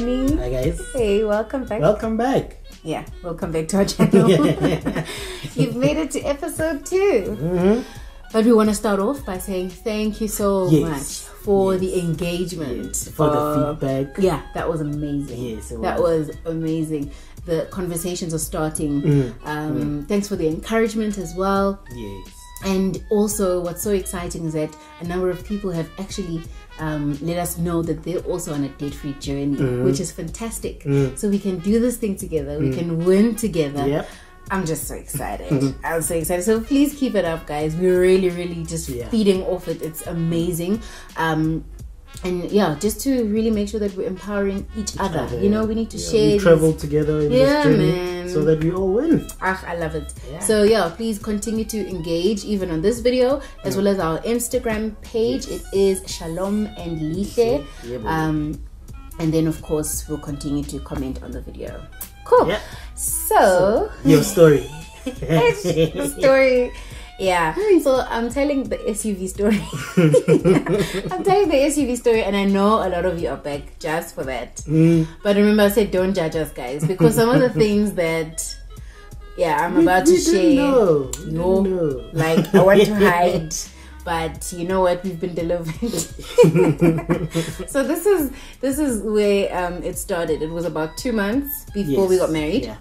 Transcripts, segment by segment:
Danny. Hi guys. Hey, welcome back. Welcome back. yeah, welcome back to our channel. You've made it to episode 2 Mhm. But we want to start off by saying thank you so Yes. much for Yes. the engagement. Yes, for the feedback. Yeah, that was amazing. Yes, That was amazing. The conversations are starting. Mm. Um, Thanks for the encouragement as well. Yes. And also, what's so exciting is that a number of people have actually um, let us know that they're also on a debt free journey, Mm-hmm. which is fantastic. Mm. So we can do this thing together, we can win together. Yep. I'm just so excited. I'm so excited. So please keep it up, guys. We're really, really just Yeah. feeding off it. It's amazing. Um, and yeah, just to really make sure that we're empowering each, other. other, You know, we need to Yeah, share. We these- travel together in Yeah, this journey man. so that we all win. Ah, I love it. Yeah. So yeah, please continue to engage even on this video as well as our Instagram page. It is Shalom and. Yeah. Um, and then of course we'll continue to comment on the video. Cool. Yeah. So Your story. it's the story. Yeah. So I'm telling the SUV story. I'm telling the SUV story, and I know a lot of you are back just for that. Mm. But remember, I said don't judge us, guys, because some of the things that, yeah, I'm about to we didn't share, know. No. know. like I want to hide. But you know what? We've been delivered. so this is this is where um, it started. It was about two months before we got married Yeah.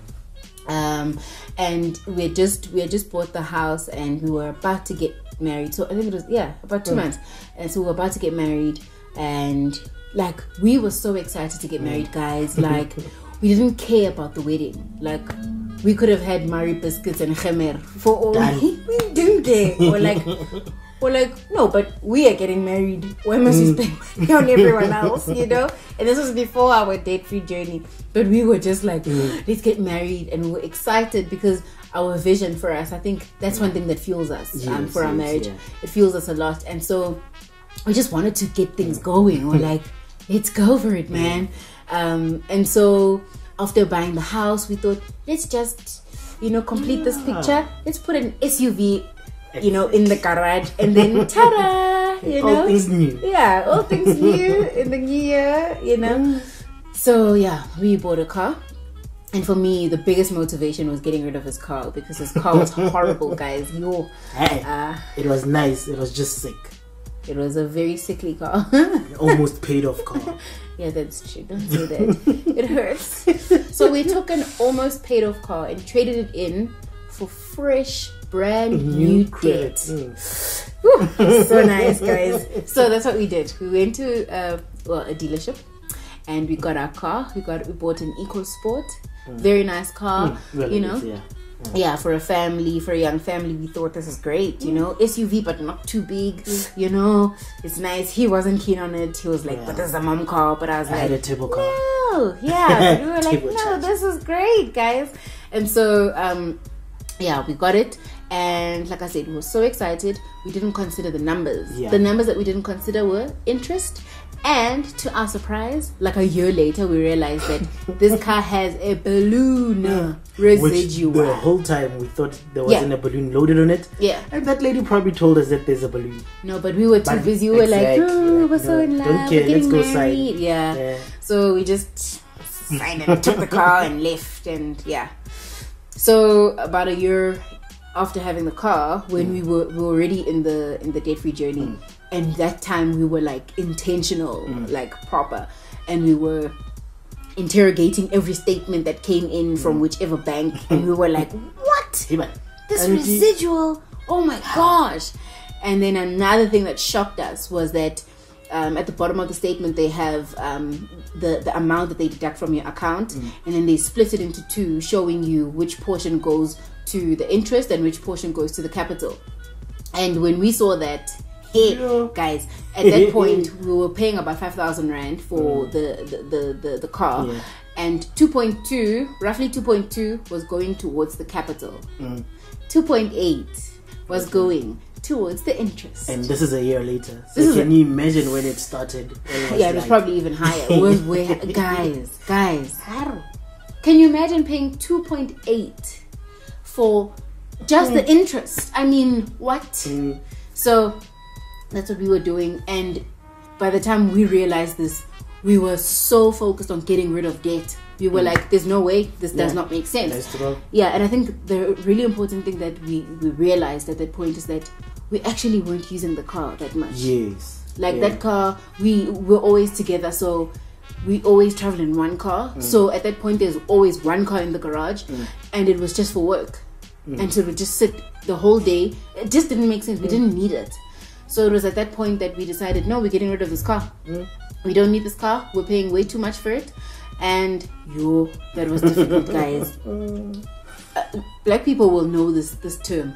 Um, and we just we had just bought the house and we were about to get married. So I think it was yeah about two Mm. months, and so we were about to get married, and like we were so excited to get Mm. married, guys. Like we didn't care about the wedding. Like we could have had Marie biscuits and khemer for all we didn't care. Or like. Or like no, but we are getting married. Why must we spend money on everyone else? You know. And this was before our date-free journey. But we were just like, let's get married, and we were excited because our vision for us. I think that's one thing that fuels us um, Yes, for our marriage. yeah. It fuels us a lot, and so we just wanted to get things going. We're like, let's go for it, man. Um, and so after buying the house, we thought, let's just, you know, complete this picture. Let's put an SUV, you know, in the garage, and then ta-da! You know, All things new. yeah, all things new in the new year, you know. So yeah, we bought a car. And for me, the biggest motivation was getting rid of his car because his car was horrible, guys. Yo, Hey, uh, it was nice. It was just sick. it was a very sickly car. Almost paid off car. yeah, that's true. Don't say that. it hurts. So we took an almost paid off car and traded it in for fresh, brand new, credit. debt. Mm. So nice, guys. So that's what we did. We went to uh, well a dealership, and we got our car. We got we bought an EcoSport, very nice car. Well, you know, yeah. yeah, for a family, for a young family, we thought this is great. You know, SUV but not too big. You know, it's nice. He wasn't keen on it. He was like, Yeah. "But this is a mom car." But I was I had like, a table car. no, yeah. we were like, no, this is great, guys. And so, um, yeah, we got it. And like I said, we were so excited. We didn't consider the numbers. Yeah. The numbers that we didn't consider were interest. And to our surprise, like a year later, we realized that this car has a balloon Which residual. the whole time we thought there wasn't a balloon loaded on it. yeah. And that lady probably told us that there's a balloon. No, but we were too But busy. We were like, oh, we're so no, in don't love. care, We're getting let's go sign. married. Yeah. Yeah. So we just signed and took the car and left, and yeah. So about a year after having the car, when we were we were already in the in the debt free journey, and that time we were like intentional, like proper, and we were interrogating every statement that came in from whichever bank, and we were like, what? This residual? Oh my gosh. And then another thing that shocked us was that um, at the bottom of the statement they have um, the, the amount that they deduct from your account Mm. and then they split it into two showing you which portion goes to the interest and which portion goes to the capital and when we saw that hey Yeah. guys at that point we were paying about 5000 rand for the, the, the, the, the car Mm. Yeah. and 2.2 roughly 2.2 was going towards the capital Mm. 2.8 was going towards the interest. And this is a year later. So This is can you imagine when it started? It yeah, it was like- probably even higher. It was way, guys, guys. Can you imagine paying 2.8 for just the interest? I mean, what? Mm, So that's what we were doing. And by the time we realized this, we were so focused on getting rid of debt. We were like, "There's no way this does not make sense." That's true. Yeah, and I think the really important thing that we, we realized at that point is that we actually weren't using the car that much. Yes. Like Yeah. that car, we were always together, so we always travel in one car. Mm. So at that point, there's always one car in the garage, and it was just for work. Mm. And so we just sit the whole day. It just didn't make sense. We didn't need it. So it was at that point that we decided, no, we're getting rid of this car. Mm. We don't need this car. We're paying way too much for it. And yo, that was difficult, guys. Uh, black people will know this this term.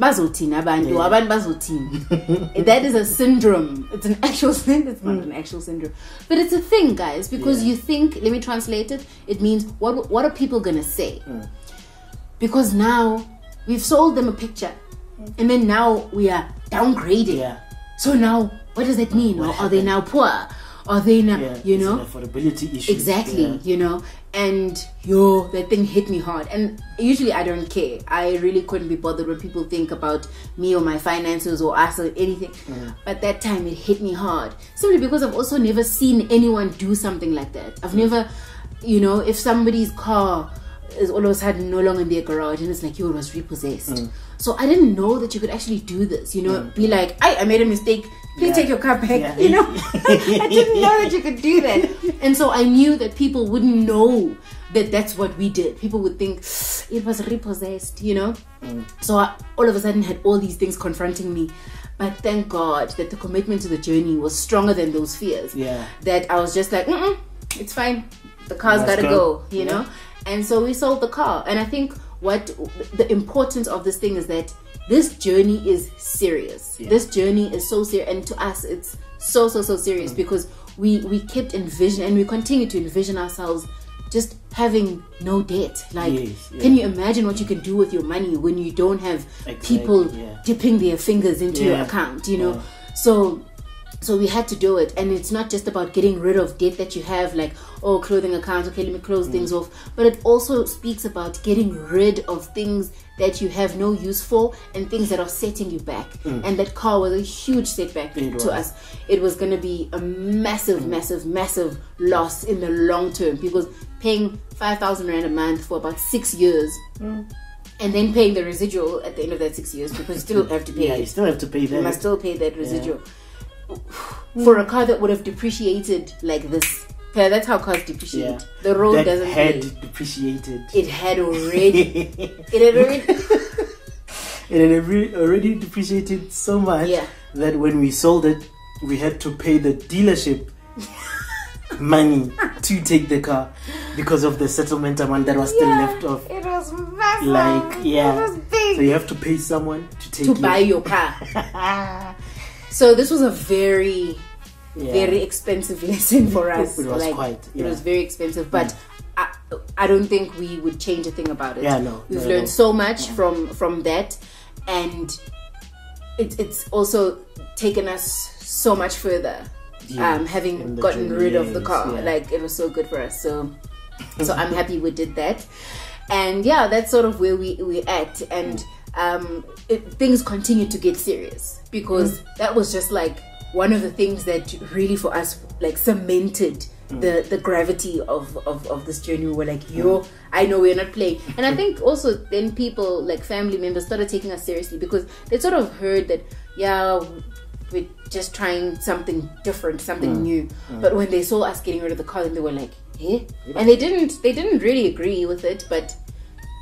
Bazothini abantu, Yeah. abantu bazothini. that is a syndrome. It's an actual syndrome. It's not mm. an actual syndrome, but it's a thing, guys. Because Yeah. you think. Let me translate it. It means what? What are people gonna say? Mm. Because now we've sold them a picture, mm. and then now we are downgrading. Yeah. So now, what does that mean? What Or are they now poor? Are they now? Yeah. You know. affordability issue. Exactly, Yeah. you know, and yo, that thing hit me hard. And usually I don't care. I really couldn't be bothered when people think about me or my finances or us or anything. Mm. But that time it hit me hard simply because I've also never seen anyone do something like that. I've never, you know, if somebody's car is all of a sudden no longer in their garage and it's like, yo, it was repossessed. Mm. So I didn't know that you could actually do this, you know, be like, I, I made a mistake. Please Yeah. take your car back. Yeah. You know, I didn't know that you could do that. And so I knew that people wouldn't know that that's what we did. People would think it was repossessed, you know? Mm. So I all of a sudden had all these things confronting me. But thank God that the commitment to the journey was stronger than those fears. Yeah. That I was just like, it's fine. The car's Let's gotta go. go, you Yeah. know? And so we sold the car. And I think what the importance of this thing is that this journey is serious. Yeah. This journey is so serious. And to us, it's so, so, so Mm. serious because we, we kept envision and we continue to envision ourselves just having no debt. Like, Yes, yeah. can you imagine what you can do with your money when you don't have Exactly, people yeah. dipping their fingers into your account, you know? So so we had to do it and it's not just about getting rid of debt that you have like oh clothing account okay let me close Mm. things off but it also speaks about getting rid of things that you have no use for and things that are setting you back and that car was a huge setback Mm. It to was. Mm. us it was going to be a massive massive massive loss in the long term because paying 5000 rand a month for about 6 years Mm. and then paying the residual at the end of that 6 years because you still have to pay Yeah, it you still have to pay that. you must still pay that residual for a car that would have depreciated like this. Yeah, that's how cars depreciate. Yeah. The road that doesn't had pay. depreciated. It had already. it had already. it had re- already depreciated so much Yeah. that when we sold it, we had to pay the dealership money to take the car because of the settlement amount that was still left off. It was massive. Like, yeah. It was big. So you have to pay someone to take to buy your car. So this was a very, Yeah. very expensive lesson for us. It was like, quite, It was very expensive, but. I, I don't think we would change a thing about it. Yeah, no, We've at learned all. so much from from that, and it, it's also taken us so much further. Yeah, um, having gotten rid of the car, yeah. like it was so good for us. So, so I'm happy we did that, and yeah, that's sort of where we we at, and um, it, things continue to get serious because that was just like one of the things that really for us like cemented the the gravity of, of of this journey. We were like yo i know we're not playing. And i think also then people like family members started taking us seriously because they sort of heard that yeah we're just trying something different something new. But when they saw us getting rid of the car then they were like eh? and they didn't they didn't really agree with it but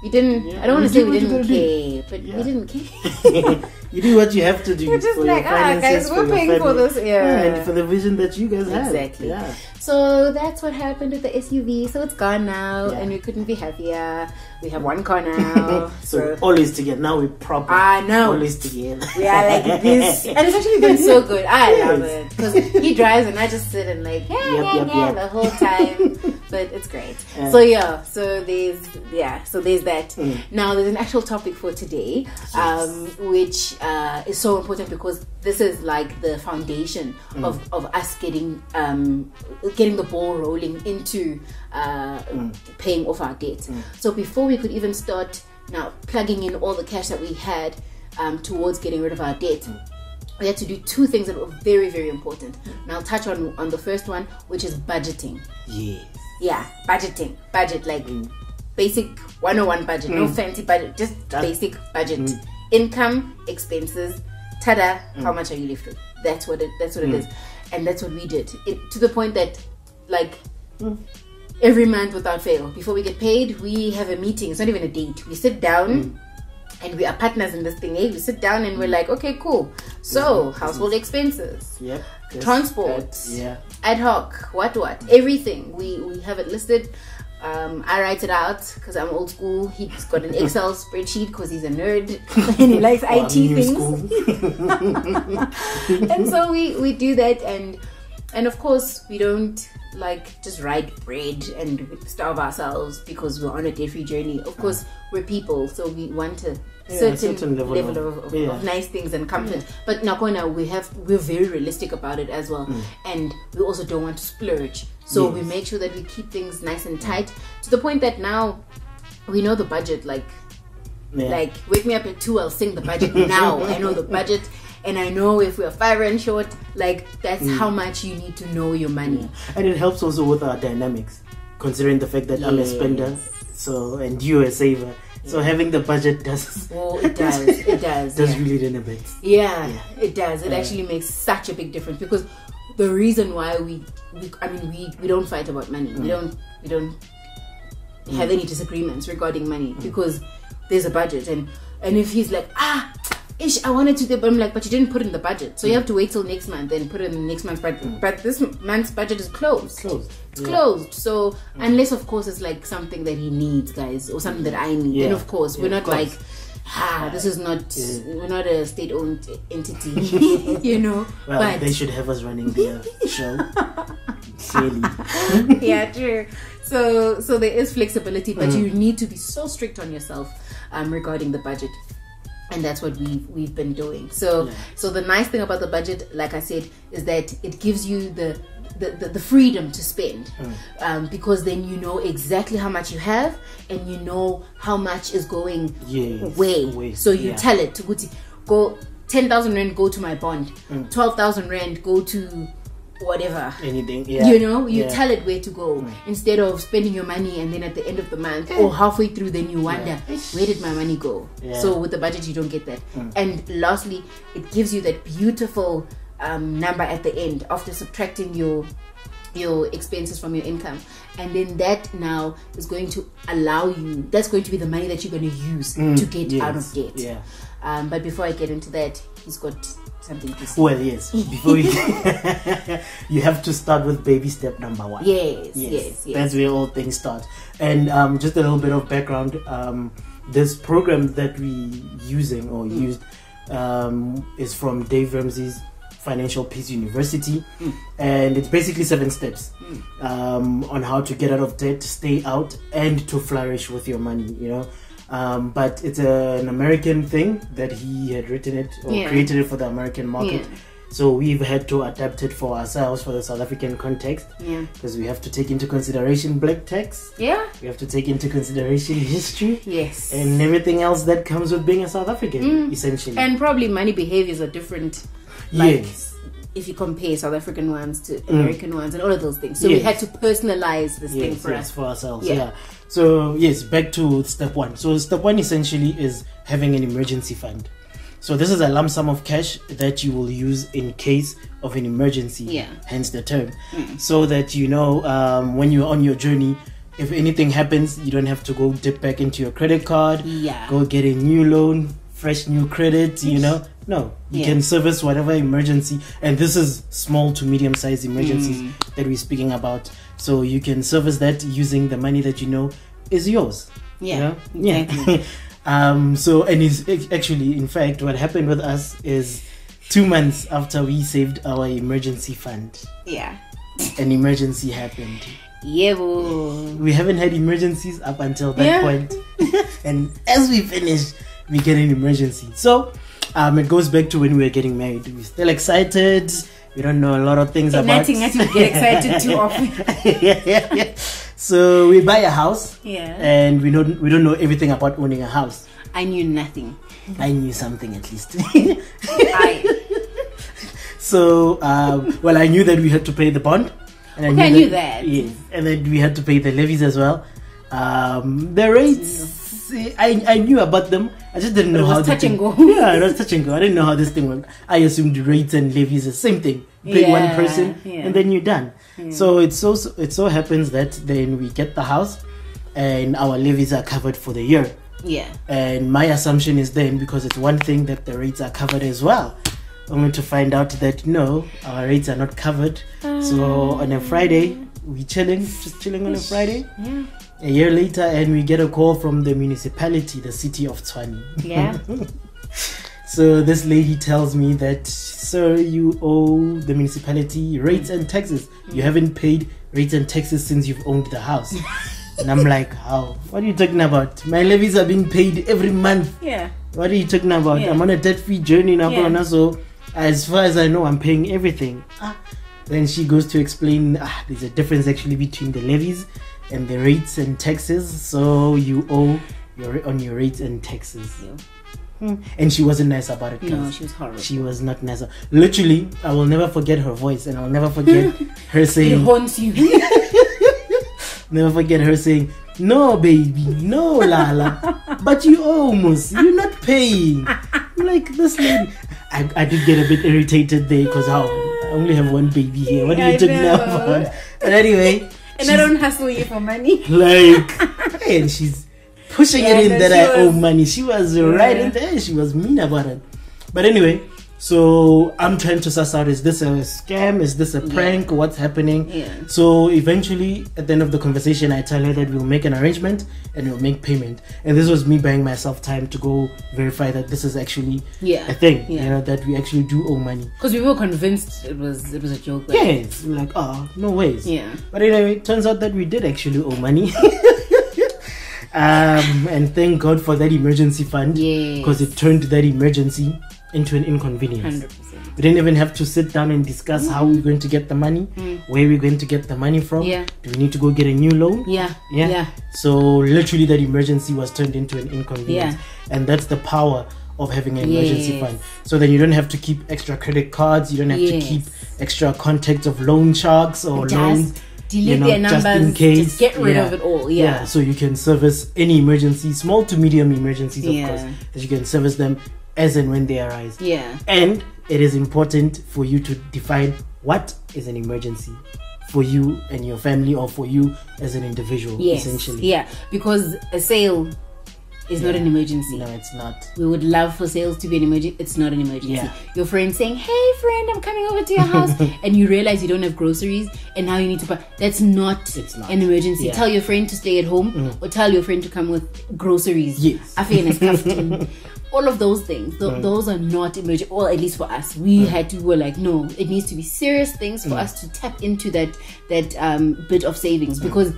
we didn't Yeah, i don't want to say we didn't care but Yeah. we didn't care you do what you have to do. We're just for like, your ah, finances, guys, we're paying for this, yeah. and for the vision that you guys have. Exactly. Yeah. So that's what happened with the SUV. So it's gone now, Yeah. and we couldn't be happier. We have one car now. So so always together. Now we're proper. I know. Always together. we are like this, and it's actually been so good. I love it because he drives and I just sit and like yeah, Yep, yeah, yep, yeah yep. the whole time. but it's great. Yeah. So yeah, so there's yeah, so there's that. Mm. Now there's an actual topic for today, um, which uh, is so important because this is like the foundation Mm. of, of us getting um, getting the ball rolling into uh, Mm. paying off our debt. So before we could even start now plugging in all the cash that we had um, towards getting rid of our debt, we had to do two things that were very, very important. And I'll touch on on the first one, which is budgeting. Yes. Yeah, budgeting, budget like basic 101 budget, no fancy budget, just basic budget. Income, expenses, tada, mm. how much are you left with? That's what it. That's what it mm. is, and that's what we did. It, to the point that, like, mm. every month without fail, before we get paid, we have a meeting. It's not even a date. We sit down. And we are partners in this thing. Eh? We sit down and we're like, okay, cool. So, mm-hmm. Mm-hmm. household expenses, Yep. This, Transport. that, yeah. ad hoc, what what, everything. We we have it listed. Um, I write it out because I'm old school. He's got an Excel spreadsheet because he's a nerd and he likes Well, IT things. and so we we do that, and and of course we don't like just write bread and starve ourselves because we're on a debt-free journey. Of course, we're people, so we want a Yeah, certain, certain level level, of- of, yeah. of nice things and comfort. But Nakona, we have we're very realistic about it as well, Mm. and we also don't want to splurge. So we Yes. make sure that we keep things nice and tight to the point that now we know the budget. Like Yeah. like wake me up at two, I'll sing the budget now. I know the budget. And I know if we're five rand short, like that's Mm. how much you need to know your money. and it helps also with our dynamics, considering the fact that I'm a spender, so and you a saver. So having the budget does Oh, it does. It does. does yeah. really renovate. Yeah, Yeah. it does. It Yeah. actually makes such a big difference because the reason why we, we I mean, we, we don't fight about money. Mm. We don't we don't have any disagreements regarding money Mm. because there's a budget and and if he's like ah. Ish, I wanted to do, but I'm like, but you didn't put in the budget, so you Mm. have to wait till next month and put it in next month's budget. But this month's budget is closed. Closed. It's Yeah. closed. So unless, of course, it's like something that he needs, guys, or something that I need, then of course we're not like, ah, this is not, Yeah. we're not a state-owned entity, you know. Well, but they should have us running their show. Clearly. yeah, true. So, so there is flexibility, but Mm. you need to be so strict on yourself um, regarding the budget. And that's what we've we've been doing. So, Yeah. so the nice thing about the budget, like I said, is that it gives you the the, the, the freedom to spend Mm. um, because then you know exactly how much you have and you know how much is going Yes, way. way, So you yeah. tell it to go 10,000 rand go to my bond, Mm. 12,000 rand go to whatever. Anything. Yeah. You know, you Yeah. tell it where to go instead of spending your money and then at the end of the month or halfway through, then you wonder where did my money go. Yeah. So with the budget, you don't get that. And lastly, it gives you that beautiful um, number at the end after subtracting your your expenses from your income and then that now is going to allow you that's going to be the money that you're going to use to get out of Mm, debt Yeah. um, but before i get into that he's got something to say Well, yes. Before you, you have to start with baby step number one. yes yes yes, That's where all things start. And um, just a little bit of background. Um, this program that we using or Mm. used um, is from Dave Ramsey's Financial Peace University, Mm. and it's basically seven steps um, on how to get out of debt, stay out, and to flourish with your money. You know. Um, but it's a, an American thing that he had written it or Yeah. created it for the American market. Yeah. So we've had to adapt it for ourselves for the South African context yeah because we have to take into consideration black tax. yeah we have to take into consideration history yes and everything else that comes with being a South African, Mm. essentially. and probably money behaviors are different like yes, if you compare south african ones to american ones and all of those things so we Mm. Had to personalize this thing for yes, us for ourselves. Yeah. Yeah. So yes, back to step one. So step one essentially is having an emergency fund. So this is a lump sum of cash that you will use in case of an emergency. Yeah. Hence the term. So that you know um, when you're on your journey, if anything happens, you don't have to go dip back into your credit card. Yeah. Go get a new loan, fresh new credit. You know. No, you Yeah. can service whatever emergency, and this is small to medium sized emergencies Mm. that we're speaking about. So you can service that using the money that you know is yours. Yeah, You know? exactly. Yeah. um. So and it's actually, in fact, what happened with us is two months after we saved our emergency fund, yeah an emergency happened. yeah boo. We haven't had emergencies up until that Yeah. point. and as we finish, we get an emergency. So um, it goes back to when we were getting married. We're still excited. We don't know a lot of things about. nothing that you get excited too often yeah, yeah, yeah. So we buy a house, yeah and we don't we don't know everything about owning a house. i knew nothing I knew something at least. I so, um, well, I knew that we had to pay the bond. And Okay, I knew that. Yes, and then we had to pay the levies as well. Um, the rates, I, I knew about them. I just didn't know how touch and go. Yeah, it was touch and go. I didn't know how this thing worked. I assumed rates and levies the same thing. Pay one person, yeah. and then you're done. So it so it so happens that then we get the house, and our levies are covered for the year. Yeah. And my assumption is then because it's one thing that the rates are covered as well. Only to find out that no, our rates are not covered. So um, on a Friday, we chilling, just chilling on a Friday. Yeah. A year later, and we get a call from the municipality, the city of Tshwane. Yeah. So this lady tells me that, sir, you owe the municipality rates and taxes. You haven't paid rates and taxes since you've owned the house. and I'm like, how? What are you talking about? My levies are being paid every month. Yeah. What are you talking about? Yeah. I'm on a debt-free journey now, Yeah. So as far as I know, I'm paying everything. Ah. Then she goes to explain ah, there's a difference actually between the levies and the rates and taxes. So you owe your on your rates and taxes. Yeah. Hmm. And she wasn't nice about it. No, she was horrible. She was not nice. Literally, I will never forget her voice, and I'll never forget her it saying, haunts you. never forget her saying, "No, baby, no, Lala, but you almost, you're not paying." I'm like this lady. I, I did get a bit irritated there because how I only have one baby here. What I you talking know. about? But anyway, and I don't hustle you for money. like, and she's pushing Yeah, it in that I owe money. She was right in there. She was mean about it. But anyway, so I'm trying to suss out: is this a scam? Is this a prank? What's happening? Yeah. So eventually, at the end of the conversation, I tell her that we'll make an arrangement and we'll make payment. And this was me buying myself time to go verify that this is actually Yeah. a thing. Yeah. You know that we actually do owe money. Because we were convinced it was it was a joke. like- Yes, like oh no ways. Yeah. But anyway, it turns out that we did actually owe money. um, and thank God for that emergency fund Yes. because it turned that emergency into an inconvenience. Hundred percent. We didn't even have to sit down and discuss how we're going to get the money, where we're going to get the money from. Mm. Yeah. Do we need to go get a new loan? Yeah. Yeah. Yeah. So literally, that emergency was turned into an inconvenience, Yeah. and that's the power of having an emergency Yes. fund. So then you don't have to keep extra credit cards. You don't have to keep extra contacts of loan sharks or Just loans. delete you know, their just in case. Just get rid Yeah. of it all. Yeah. So you can service any emergency, small to medium emergencies, of Yeah. course, that you can service them as and when they arise. Yeah. And it is important for you to define what is an emergency for you and your family or for you as an individual, Yes. essentially. Yeah. Because a sale is not an emergency. No, it's not. We would love for sales to be an emergency. It's not an emergency. Yeah. Your friend saying, "Hey, friend, I'm coming over to your house," and you realize you don't have groceries, and now you need to buy. That's not, It's not. an emergency. Yeah. Mm. Tell your friend to stay at home, or tell your friend to come with groceries. Yes. All of those things, th- Mm. those are not emergent. Or at least for us, we had to. We're like, no, it needs to be serious things Mm. for us to tap into that that um, bit of savings because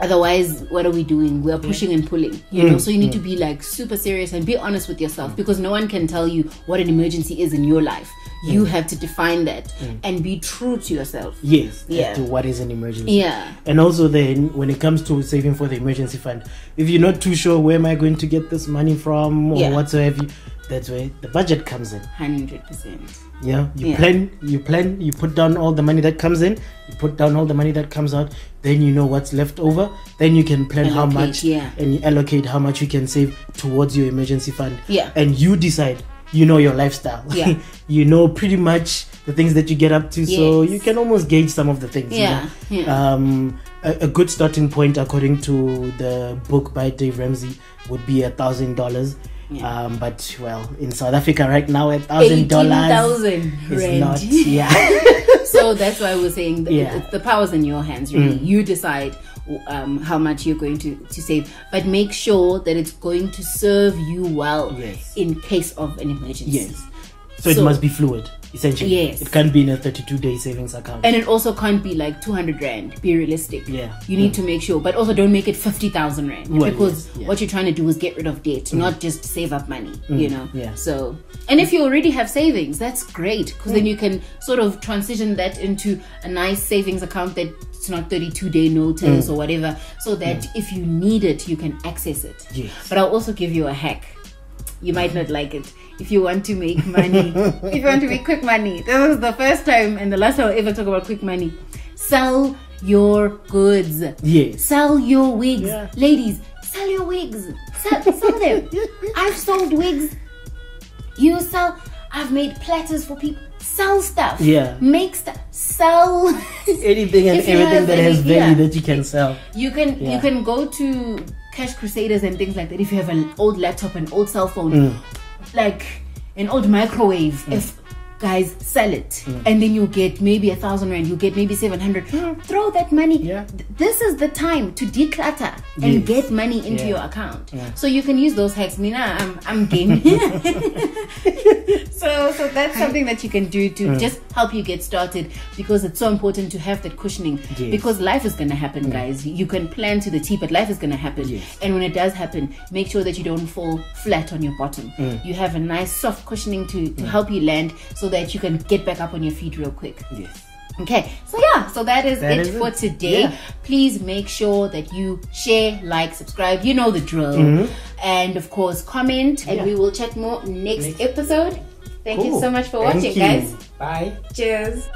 otherwise what are we doing? We are pushing and pulling. You mm. know so you need to mm. be like super serious and be honest with yourself because no one can tell you what an emergency is in your life. You mm. have to define that and be true to yourself. Yes, Yeah. to what is an emergency. yeah. And also, then when it comes to saving for the emergency fund, if you're not too sure where am I going to get this money from or Yeah. whatsoever, that's where the budget comes in. 100% Yeah, you Yeah. plan, you plan, you put down all the money that comes in, you put down all the money that comes out. Then you know what's left over. Then you can plan how much yeah. and you allocate how much you can save towards your emergency fund. Yeah. and you decide. You know your lifestyle. Yeah. you know pretty much the things that you get up to, so you can almost gauge some of the things. you Yeah, know? yeah. Um, a, a good starting point, according to the book by Dave Ramsey, would be a thousand dollars. Yeah. Um, but well, in South Africa right now, a thousand dollars 18,000 is not. Yeah, so that's why we're saying the, Yeah. it- the power's in your hands really you decide um, how much you're going to, to save but make sure that it's going to serve you well Yes. in case of an emergency yes. So, it must be fluid, essentially. Yes. It can't be in a thirty-two day savings account. and it also can't be like 200 rand be realistic Yeah. you need to make sure but also don't make it 50000 rand Well, because yes, yeah. Mm. what you're trying to do is get rid of debt not just save up money you know yeah. so and if you already have savings that's great because Mm. then you can sort of transition that into a nice savings account that it's not 32 day Mm. notice or whatever so that if you need it you can access it Yes. but i'll also give you a hack you might not like it. If you want to make money, if you want to make quick money, this is the first time and the last time I'll ever talk about quick money. Sell your goods. Yes. Sell your wigs. Yeah. Ladies, sell your wigs. Sell, sell them. I've sold wigs. You sell. I've made platters for people. Sell stuff. Yeah. Make stuff. Sell. Anything and everything that has value yeah. that you can sell. You can Yeah. you can go to Cash Crusaders and things like that. If you have an old laptop, an old cell phone, Mm. like an old microwave, if guys sell it, Mm. and then you get maybe a thousand rand, you get maybe seven hundred. Throw that money. Yeah. Th- This is the time to declutter and Yes. get money into Yeah. your account. Yeah. So you can use those hacks. Mina, I'm I'm game. so so that's something that you can do to Mm. just help you get started because it's so important to have that cushioning Yes. because life is gonna happen, guys. You can plan to the T, but life is gonna happen. Yes. And when it does happen, make sure that you don't fall flat on your bottom. Mm. You have a nice soft cushioning to, to help you land so that you can get back up on your feet real quick. Yes. Okay, so yeah, so that is that it is for it. today. Yeah. Please make sure that you share, like, subscribe. You know the drill. Mm-hmm. And of course, comment, and we will chat more next, next. episode. Thank cool. you so much for Thank watching, you. guys. Bye. Cheers.